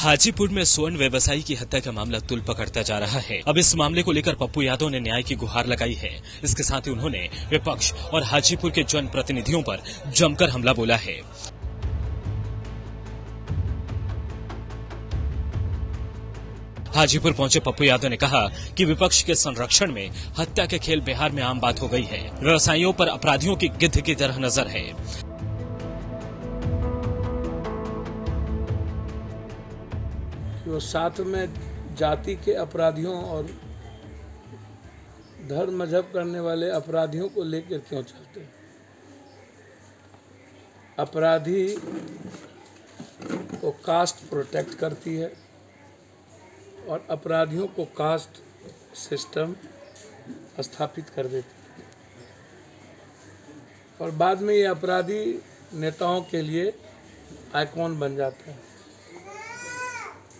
हाजीपुर में स्वर्ण व्यवसायी की हत्या का मामला तुल पकड़ता जा रहा है। अब इस मामले को लेकर पप्पू यादव ने न्याय की गुहार लगाई है। इसके साथ ही उन्होंने विपक्ष और हाजीपुर के जन प्रतिनिधियों पर जमकर हमला बोला है। हाजीपुर पहुँचे पप्पू यादव ने कहा कि विपक्ष के संरक्षण में हत्या के खेल बिहार में आम बात हो गई है। व्यवसायियों पर अपराधियों की गिद्ध की तरह नज़र है। कि वो साथ में जाति के अपराधियों और धर्म मज़हब करने वाले अपराधियों को लेकर क्यों चलते? अपराधी को कास्ट प्रोटेक्ट करती है और अपराधियों को कास्ट सिस्टम स्थापित कर देती है। और बाद में ये अपराधी नेताओं के लिए आइकॉन बन जाता है।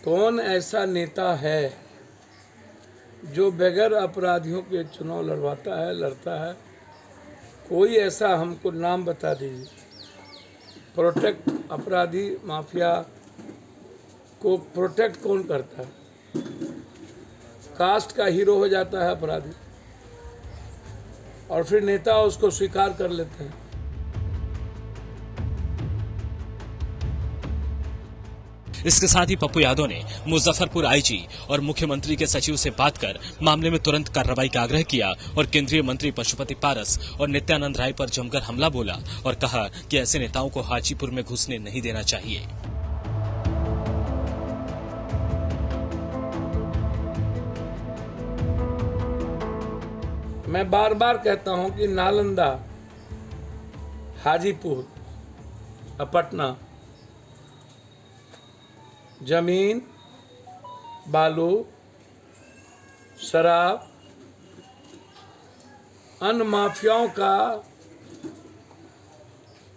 कौन ऐसा नेता है जो बगैर अपराधियों के चुनाव लड़वाता है, लड़ता है? कोई ऐसा हमको नाम बता दीजिए। प्रोटेक्ट अपराधी माफिया को प्रोटेक्ट कौन करता है? कास्ट का हीरो हो जाता है अपराधी। और फिर नेता उसको स्वीकार कर लेते हैं। इसके साथ ही पप्पू यादव ने मुजफ्फरपुर आईजी और मुख्यमंत्री के सचिव से बात कर मामले में तुरंत कार्रवाई का आग्रह किया और केंद्रीय मंत्री पशुपति पारस और नित्यानंद राय पर जमकर हमला बोला और कहा कि ऐसे नेताओं को हाजीपुर में घुसने नहीं देना चाहिए। मैं बार बार कहता हूँ कि नालंदा, हाजीपुर पटना ज़मीन, बालू, शराब, अन्य माफियाओं का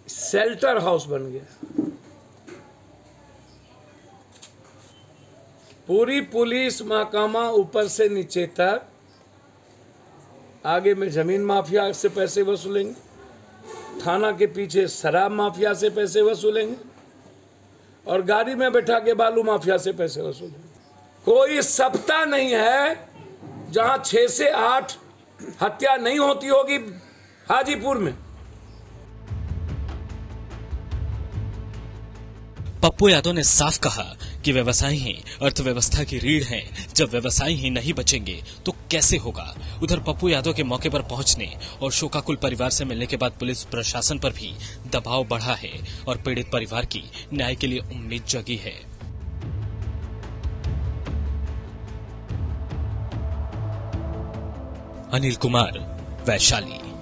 शेल्टर हाउस बन गया। पूरी पुलिस महकमा ऊपर से नीचे तक, आगे में ज़मीन माफिया से पैसे वसूलेंगे, थाना के पीछे शराब माफिया से पैसे वसूलेंगे। और गाड़ी में बैठा के बालू माफिया से पैसे वसूल कोई सप्ताह नहीं है जहाँ छह से आठ हत्या नहीं होती होगी हाजीपुर में। पप्पू यादव ने साफ़ कहा कि व्यवसायी ही, अर्थव्यवस्था की रीढ़ हैं। जब व्यवसायी ही नहीं बचेंगे तो कैसे होगा? उधर पप्पू यादव के मौके पर पहुँचने और शोकाकुल परिवार से मिलने के बाद पुलिस प्रशासन पर भी दबाव बढ़ा है और पीड़ित परिवार की न्याय के लिए उम्मीद जगी है। अनिल कुमार, वैशाली।